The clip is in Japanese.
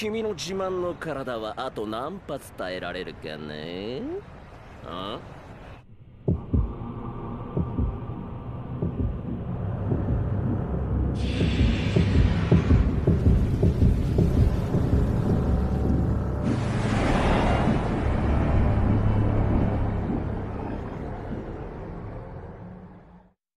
君の自慢の体はあと何発耐えられるかね？あ？